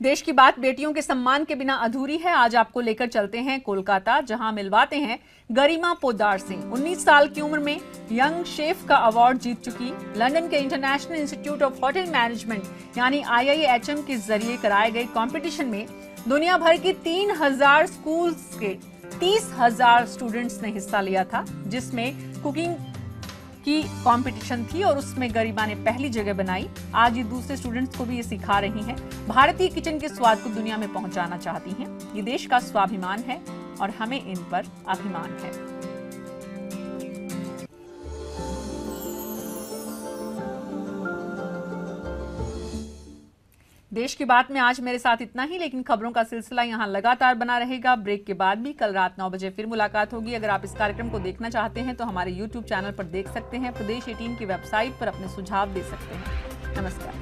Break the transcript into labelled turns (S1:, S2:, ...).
S1: देश की बात बेटियों के सम्मान के बिना अधूरी है। आज आपको लेकर चलते हैं कोलकाता, जहाँ मिलवाते हैं गरिमा पोदार सिंह। 19 साल की उम्र में यंग शेफ का अवार्ड जीत चुकी। लंदन के international institute of hotel management, यानी आईआईएचएम के ज़रिए कराए गए कंपटीशन में दुनिया भर की 3000 स्कूल के तीस हज़ार स्टूडेंट्स ने हिस्सा लिया था, जिसमें कुकिंग की कंपटीशन थी और उसमें गरिमा ने पहली जगह बनाई। आज ये दूसरे स्टूडेंट्स को भी ये सिखा रही हैं। भारतीय किचन के स्वाद को दुनिया में पहुंचाना चाहती हैं। ये देश का स्वाभिमान है और हमें इन पर अभिमान है। देश की बात में आज मेरे साथ इतना ही, लेकिन खबरों का सिलसिला यहाँ लगातार बना रहेगा। ब्रेक के बाद भी कल रात नौ बजे फिर मुलाकात होगी। अगर आप इस कार्यक्रम को देखना चाहते हैं तो हमारे यूट्यूब चैनल पर देख सकते हैं। प्रदेश एटीन की वेबसाइट पर अपने सुझाव दे सकते हैं। नमस्कार।